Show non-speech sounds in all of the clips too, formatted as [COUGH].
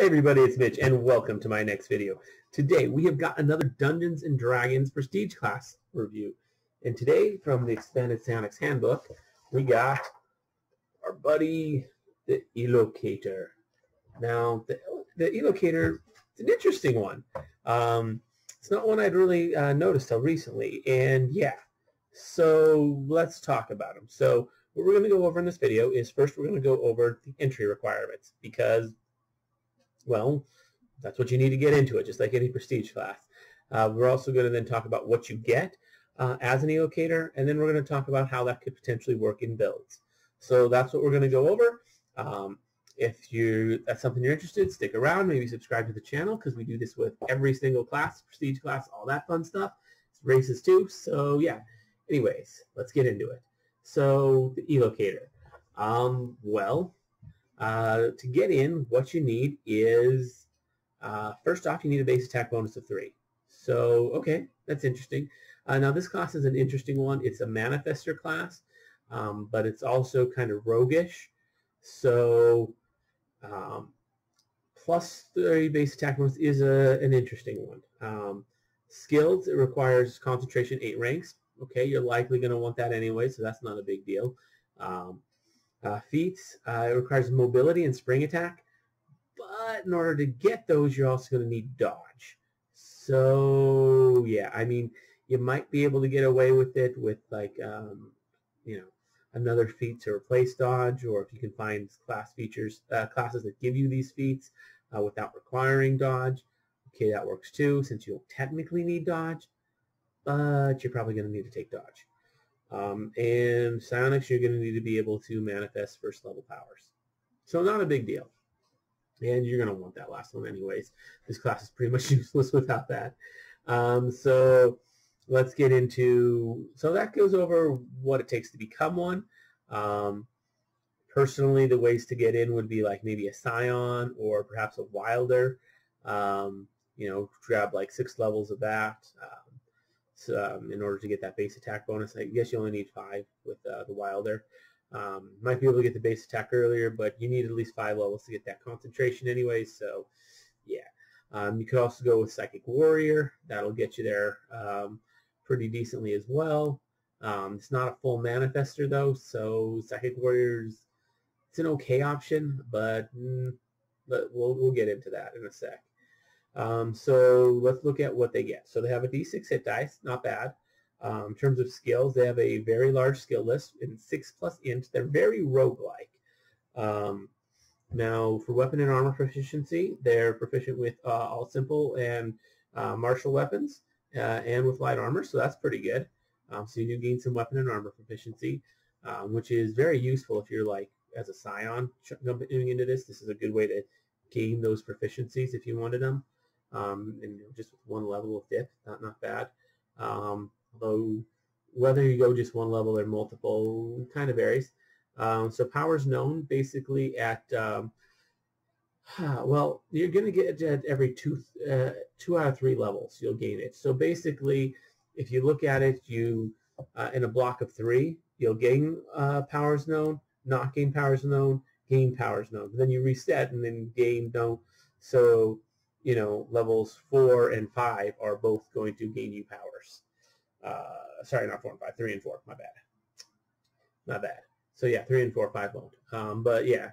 Hey everybody, it's Mitch and welcome to my next video. Today we have got another Dungeons & Dragons Prestige class review. And today from the Expanded Psionics Handbook, we got our buddy, the Elocater. Now, the, the Elocater, it's an interesting one. Um, it's not one I'd really uh, noticed till recently. And yeah, so let's talk about him. So what we're going to go over in this video is first we're going to go over the entry requirements because well, that's what you need to get into it, just like any prestige class. Uh, we're also going to then talk about what you get uh, as an elocater, and then we're going to talk about how that could potentially work in builds. So that's what we're going to go over. Um, if you that's something you're interested, stick around. Maybe subscribe to the channel because we do this with every single class, prestige class, all that fun stuff. It's races too. So yeah. Anyways, let's get into it. So the elocater. Um, well, uh, to get in, what you need is, uh, first off, you need a base attack bonus of 3. So, okay, that's interesting. Uh, now, this class is an interesting one. It's a Manifester class, um, but it's also kind of roguish. So, um, plus 3 base attack bonus is a, an interesting one. Um, skills, it requires concentration 8 ranks. Okay, you're likely going to want that anyway, so that's not a big deal. Um, uh, feats. Uh, it requires mobility and spring attack, but in order to get those, you're also going to need dodge. So yeah, I mean, you might be able to get away with it with like, um, you know, another feat to replace dodge, or if you can find class features, uh, classes that give you these feats uh, without requiring dodge. Okay, that works too, since you don't technically need dodge, but you're probably going to need to take dodge. Um, and psionics, you're going to need to be able to manifest first level powers. So not a big deal. And you're going to want that last one anyways. This class is pretty [LAUGHS] much useless without that. Um, so let's get into, so that goes over what it takes to become one. Um, personally, the ways to get in would be like maybe a Psion or perhaps a Wilder. Um, you know, grab like six levels of that. Um, um, in order to get that base attack bonus. I guess you only need five with uh, the Wilder. Um, might be able to get the base attack earlier, but you need at least five levels to get that concentration anyway, so yeah. Um, you could also go with Psychic Warrior. That'll get you there um, pretty decently as well. Um, it's not a full manifester though, so Psychic Warrior's it's an okay option, but, mm, but we'll, we'll get into that in a sec. Um, so let's look at what they get. So they have a d6 hit dice, not bad. Um, in terms of skills, they have a very large skill list in 6 plus int. They're very roguelike. Um, now, for weapon and armor proficiency, they're proficient with uh, all simple and uh, martial weapons uh, and with light armor, so that's pretty good. Um, so you do gain some weapon and armor proficiency, um, which is very useful if you're like as a psion jumping into this. This is a good way to gain those proficiencies if you wanted them um, and just with one level of dip, not not bad. Um, although whether you go just one level or multiple kind of varies. Um, so powers known basically at um, [SIGHS] well, you're going to get at every two uh, two out of three levels you'll gain it. So basically, if you look at it, you uh, in a block of three, you'll gain uh, powers known, not gain powers known, gain powers known. Then you reset and then gain known. So you know, levels four and five are both going to gain you powers. Uh, sorry, not four and five, three and four. My bad. Not bad. So yeah, three and four, five won't. Um, but yeah,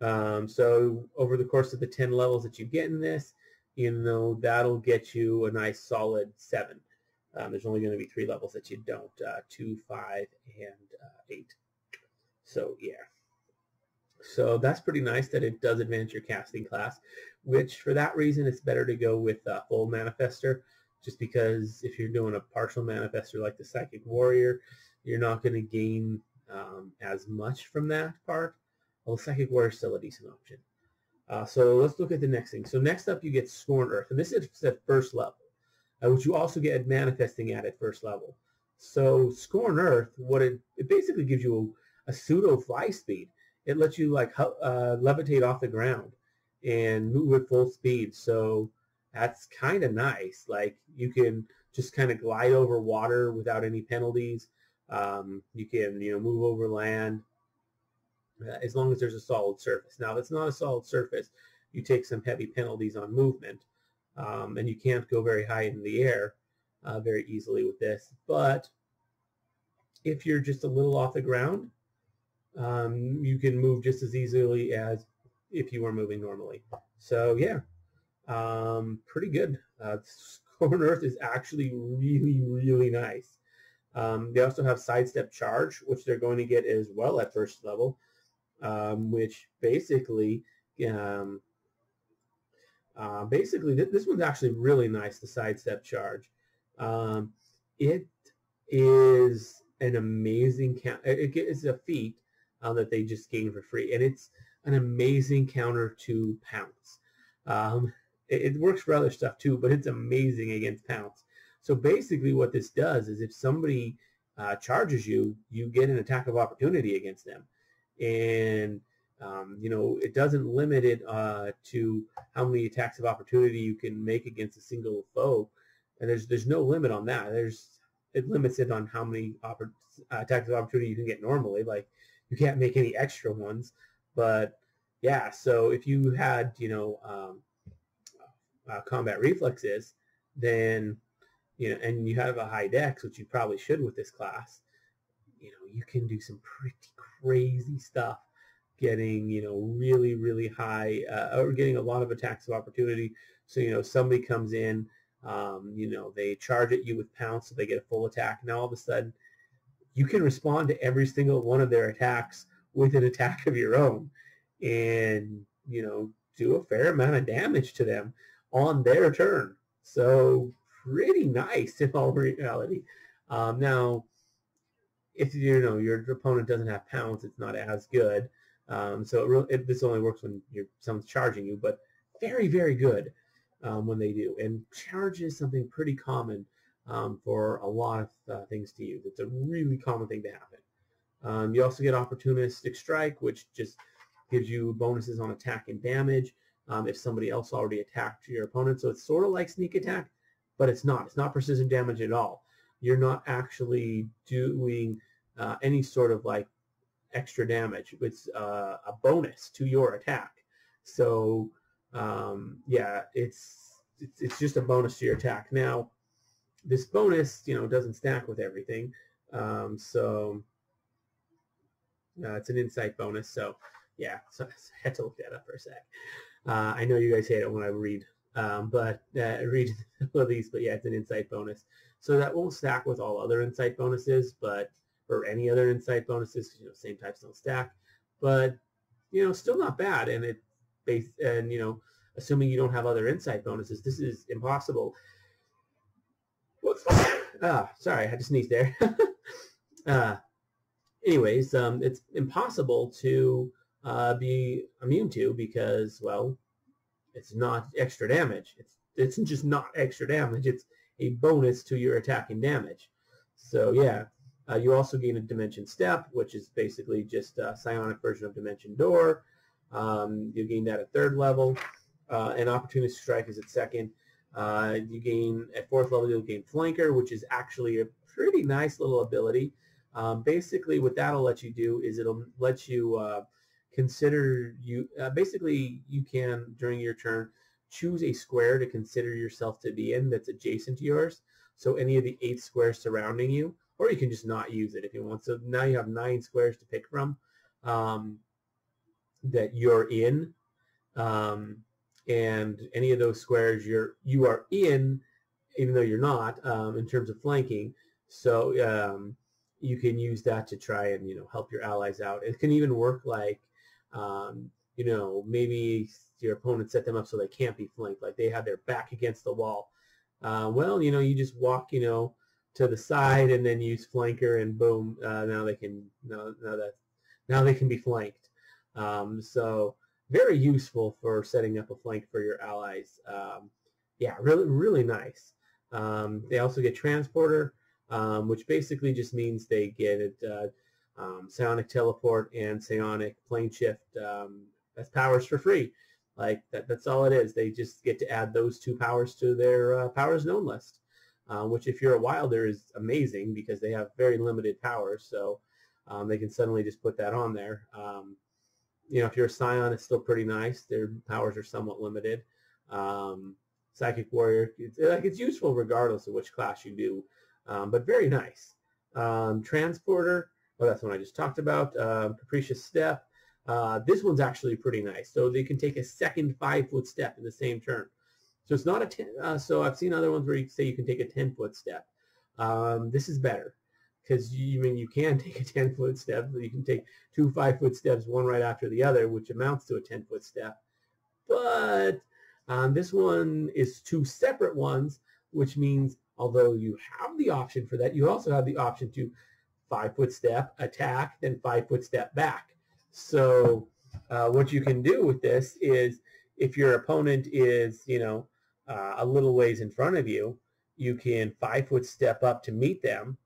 um, so over the course of the ten levels that you get in this, you know, that'll get you a nice solid seven. Um, there's only going to be three levels that you don't, uh, two, five, and uh, eight. So yeah. So that's pretty nice that it does advance your casting class, which for that reason it's better to go with a full manifester just because if you're doing a partial manifester like the Psychic Warrior, you're not going to gain um, as much from that part. Well, Psychic Warrior is still a decent option. Uh, so let's look at the next thing. So next up you get Scorn Earth, and this is at first level, uh, which you also get manifesting at at first level. So Scorn Earth, what it, it basically gives you a, a pseudo fly speed it lets you like uh, levitate off the ground and move at full speed. So that's kind of nice. Like you can just kind of glide over water without any penalties. Um, you can you know move over land uh, as long as there's a solid surface. Now, if it's not a solid surface, you take some heavy penalties on movement. Um, and you can't go very high in the air uh, very easily with this. But if you're just a little off the ground, um, you can move just as easily as if you were moving normally. So yeah, um, pretty good. Uh, [LAUGHS] Earth is actually really, really nice. Um, they also have Sidestep Charge, which they're going to get as well at first level, um, which basically, um, uh, basically th this one's actually really nice, the Sidestep Charge. Um, it is an amazing count. It, it's a feat uh, that they just gain for free, and it's an amazing counter to pounce. Um, it, it, works for other stuff too, but it's amazing against pounce. So basically, what this does is if somebody uh, charges you, you get an attack of opportunity against them, and um, you know it doesn't limit it uh, to how many attacks of opportunity you can make against a single foe, and there's there's no limit on that. There's it limits it on how many oppor- uh, attacks of opportunity you can get normally. Like you can't make any extra ones. But yeah, so if you had, you know, um, uh, combat reflexes, then, you know, and you have a high dex, which you probably should with this class, you know, you can do some pretty crazy stuff getting, you know, really, really high, uh, or getting a lot of attacks of opportunity. So, you know, somebody comes in, um, you know, they charge at you with pounce, so they get a full attack. Now all of a sudden, you can respond to every single one of their attacks with an attack of your own and, you know, do a fair amount of damage to them on their turn. So pretty nice in all [LAUGHS] reality. Um, now, if you know your opponent doesn't have pounce, it's not as good. Um, so it really, it, this only works when someone's charging you, but very, very good um, when they do. And charge is something pretty common um, for a lot of uh, things to use. It's a really common thing to happen. Um, you also get Opportunistic Strike, which just gives you bonuses on attack and damage um, if somebody else already attacked your opponent. So it's sort of like Sneak Attack, but it's not. It's not precision damage at all. You're not actually doing uh, any sort of like extra damage. It's uh, a bonus to your attack. So um, yeah, it's, it's it's just a bonus to your attack. Now, this bonus, you know, doesn't stack with everything. Um, so uh, it's an insight bonus. So yeah, [LAUGHS] so I had to look that up for a sec. Uh, I know you guys hate it when I read, um, but uh, [LAUGHS] read of these. But yeah, it's an insight bonus. So that won't stack with all other insight bonuses, but or any other insight bonuses. You know, same types don't stack, but you know, still not bad. And it base and you know, assuming you don't have other insight bonuses, this is impossible ah, sorry, I had to sneeze there. [LAUGHS] uh, anyways, um, it's impossible to uh, be immune to because, well, it's not extra damage. It's it's just not extra damage. It's a bonus to your attacking damage. So yeah, uh, you also gain a Dimension Step, which is basically just a psionic version of Dimension Door. Um, you gain that at third level. Uh, and Opportunity Strike is at second. Uh, you gain, at fourth level, you'll gain Flanker, which is actually a pretty nice little ability. Um, basically, what that'll let you do is it'll let you uh, consider you, uh, basically, you can, during your turn, choose a square to consider yourself to be in that's adjacent to yours. So any of the eight squares surrounding you, or you can just not use it if you want. So now you have nine squares to pick from um, that you're in. Um, and any of those squares you're you are in, even though you're not, um, in terms of flanking. So um, you can use that to try and you know help your allies out. It can even work like um, you know maybe your opponent set them up so they can't be flanked, like they have their back against the wall. Uh, well, you know, you just walk, you know, to the side and then use flanker, and boom, uh, now they can now now that now they can be flanked. Um, so very useful for setting up a flank for your allies. Um, yeah, really, really nice. Um, they also get transporter, um, which basically just means they get uh, um, psionic teleport and psionic plane shift um, as powers for free. Like that, that's all it is. They just get to add those two powers to their uh, powers known list, uh, which if you're a wilder is amazing because they have very limited powers. So um, they can suddenly just put that on there. Um, you know, if you're a Psion, it's still pretty nice. Their powers are somewhat limited. Um, Psychic Warrior, it's, like it's useful regardless of which class you do, um, but very nice. Um, Transporter, well, that's one I just talked about. Uh, Capricious Step. Uh, this one's actually pretty nice. So they can take a second five-foot step in the same turn. So it's not a ten, uh, so I've seen other ones where you say you can take a 10-foot step. Um, this is better because you I mean you can [LAUGHS] take a 10 foot step, you can take two five foot steps, one right after the other, which amounts to a 10 foot step. But um, this one is two separate ones, which means although you have the option for that, you also have the option to five foot step, attack, then five foot step back. So uh, what you can do with this is if your opponent is, you know, uh, a little ways in front of you, you can five foot step up to meet them,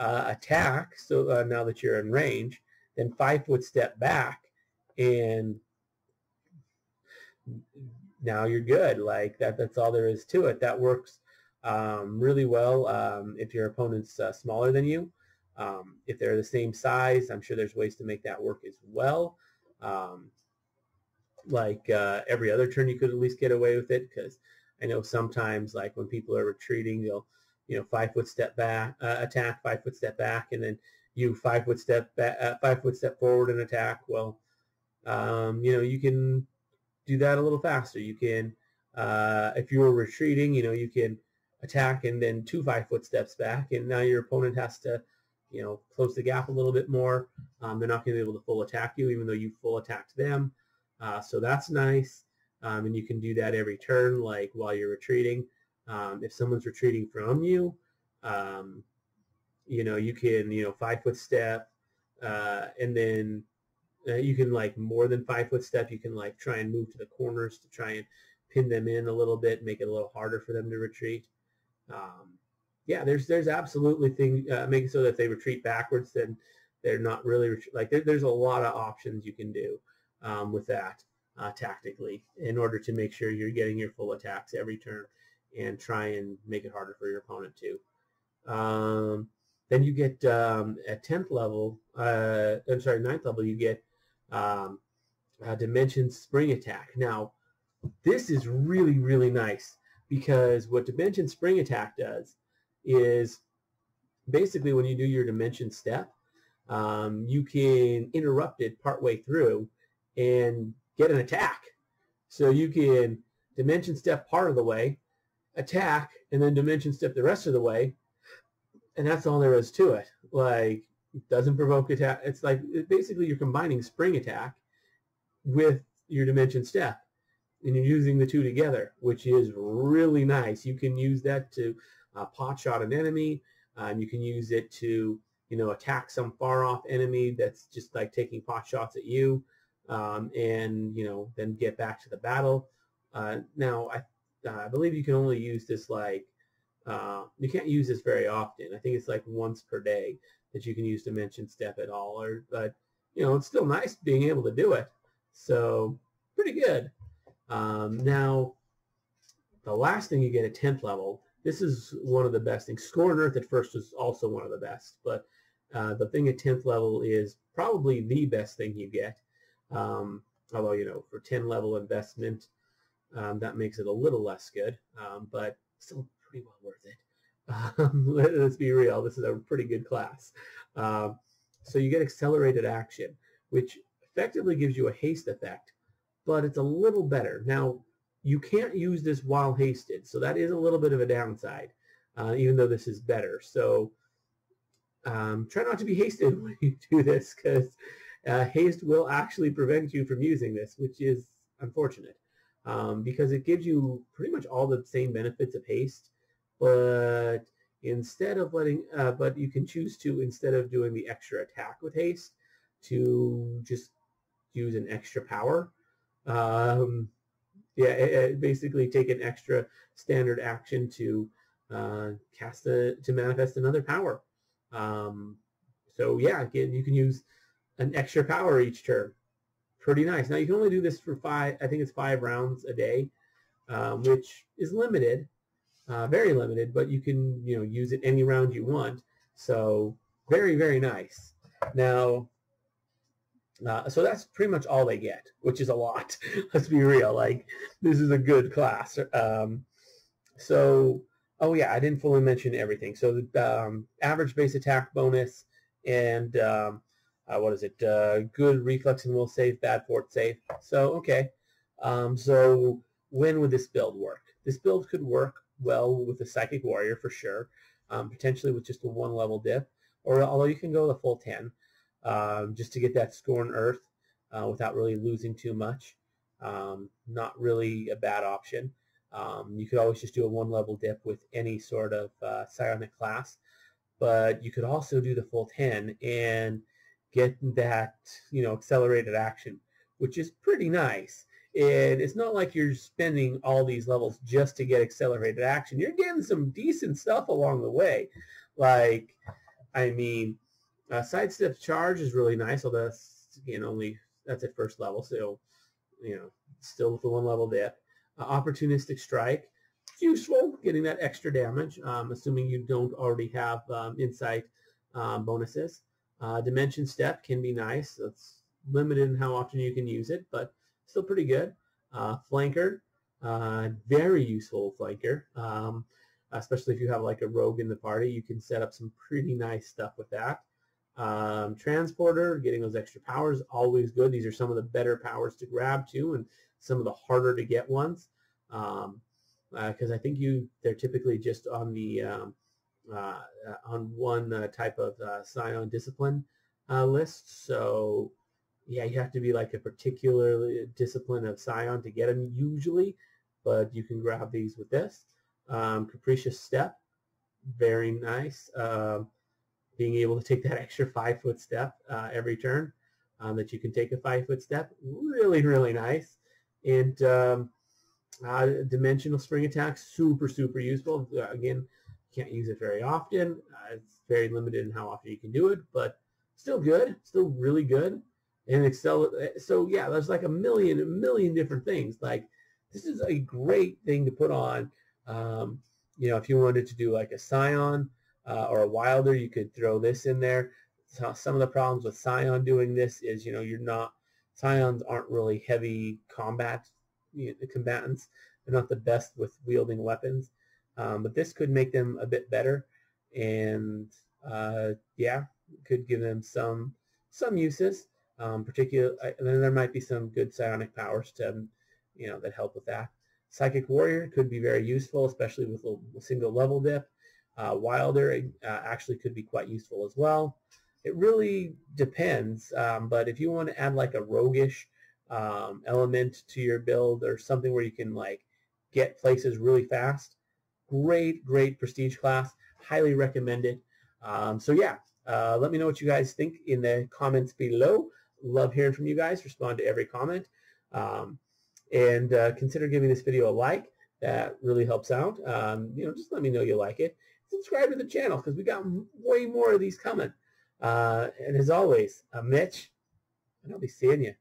uh, attack, so uh, now that you're in range, then five foot step back, and now you're good. Like that, that's all there is to it. That works um, really well um, if your opponent's uh, smaller than you. Um, if they're the same size, I'm sure there's ways to make that work as well. Um, like uh, every other turn, you could at least get away with it because I know sometimes, like when people are retreating, they'll, you know, five foot step back, uh, attack, five foot step back, and then you five foot step back, uh, five foot step forward and attack. Well, um, you know, you can do that a little faster. You can, uh, if you were retreating, you know, you can attack and then two five foot steps back, and now your opponent has to, you know, close the gap a little bit more. Um, they're not going to be able to full attack you, even though you full attacked them. Uh, so that's nice. Um, and you can do that every turn, like while you're retreating. Um, if someone's retreating from you, um, you know, you can, you know, five foot step, uh, and then uh, you can like more than five foot step. You can like try and move to the corners to try and pin them in a little bit, make it a little harder for them to retreat. Um, yeah, there's there's absolutely thing uh, make it so that if they retreat backwards, then they're not really like there, there's a lot of options you can do um, with that uh, tactically in order to make sure you're getting your full attacks every turn and try and make it harder for your opponent to. Um, then you get um, at 10th level, uh, I'm sorry, 9th level, you get um, Dimension Spring Attack. Now, this is really, really nice because what Dimension Spring Attack does is basically when you do your Dimension step, um, you can interrupt it partway through and get an attack. So you can dimension step part of the way, attack, and then dimension step the rest of the way, and that's all there is to it. Like, it doesn't provoke attack. It's like basically you're combining spring attack with your dimension step, and you're using the two together, which is really nice. You can use that to uh, pot shot an enemy. Um, you can use it to you know attack some far off enemy that's just like taking pot shots at you um, and you know then get back to the battle. Uh, now I I believe you can only use this like uh, you can't use this very often. I think it's like once per day that you can use Dimension Step at all. Or but you know it's still nice being able to do it. So pretty good. Um, now the last thing you get at 10th level. This is one of the best things. Scorn Earth at first is also one of the best, but uh, the thing at 10th level is probably the best thing you get. Um, although, you know, for 10 level investment, um, that makes it a little less good, um, but still pretty well worth it. [LAUGHS] Um, let's be real. This is a pretty good class. Um, so you get accelerated action, which effectively gives you a haste effect, but it's a little better. Now, you can't use this while hasted, so that is a little bit of a downside, uh, even though this is better. So um, try not to be hasted [LAUGHS] when you do this because uh, haste will actually prevent you from using this, which is unfortunate um, because it gives you pretty much all the same benefits of haste, but instead of letting, uh, but you can choose to, instead of doing the extra attack with haste, to just use an extra power. Um, yeah, it, it basically take an extra standard action to uh, cast a, to manifest another power. Um, so yeah, again, you can use an extra power each turn. Pretty nice. Now you can only do this for five, I think it's five rounds a day, um, which is limited, uh, very limited, but you can, you know, use it any round you want. So very, very nice. Now, Uh, so that's pretty much all they get, which is a lot. [LAUGHS] Let's be real. Like this is a good class. Um, so, oh yeah, I didn't fully mention everything. So the um, average base attack bonus and um, uh, what is it? Uh, good reflex and will save, bad fort save. So okay. Um, so when would this build work? This build could work well with a Psychic Warrior for sure, um, potentially with just a one level dip, or although you can go the full 10 um, just to get that Scorn Earth uh, without really losing too much. Um, not really a bad option. Um, you could always just do a one level dip with any sort of uh, psionic class, but you could also do the full 10 and get that you know accelerated action, which is pretty nice. And it's not like you're spending all these levels just to get accelerated action. You're getting some decent stuff along the way. Like, I mean, uh, sidestep charge is really nice, although that's, again, only, that's at first level. So, you know, still with the one level dip. Uh, opportunistic strike, useful, getting that extra damage, um, assuming you don't already have um, insight um, bonuses. Uh, dimension step can be nice. It's limited in how often you can use it, but still pretty good. Uh, flanker, uh, very useful flanker, um, especially if you have like a rogue in the party. You can set up some pretty nice stuff with that. Um, transporter, getting those extra powers, always good. These are some of the better powers to grab too, and some of the harder to get ones. Um, because uh, I think you they're typically just on the um, uh, on one uh, type of uh, Psion discipline uh, list. So yeah, you have to be like a particular discipline of Psion to get them usually, but you can grab these with this. Um, capricious Step, very nice. Um, being able to take that [LAUGHS] extra five foot step uh, every turn, um, that you can take a five foot step, really, really nice. And um, uh, dimensional spring attack, super, super useful. Again, can't use it very often. Uh, it's very limited in how often you can do it, but still good, still really good and Excel. So yeah, there's like a million, a million different things. Like this is a great thing to put on. Um, you know, if you wanted to do like a Psion uh, or a Wilder, you could throw this in there. So some of the problems with Psion doing this is, you know, you're not, Psions aren't really heavy combat you know, combatants. They're not the best with wielding weapons. Um, but this could make them a bit better. And uh, yeah, could give them some some uses. Um, particular, then there might be some good psionic powers to, you know, that help with that. Psychic Warrior could be very useful, especially with a single level dip. Uh, Wilder uh, actually could be quite useful as well. It really depends, um, but if you want to add like a roguish um, element to your build or something where you can like get places really fast, great, great prestige class. Highly recommend it. Um, so yeah, uh, let me know what you guys think in the comments below. Love hearing from you guys. Respond to every comment. Um, and uh, consider giving this video a like. That really helps out. Um, you know, just let me know you like it. Subscribe to the channel because we got way more of these coming. Uh, and as always, I'm Mitch, and I'll be seeing you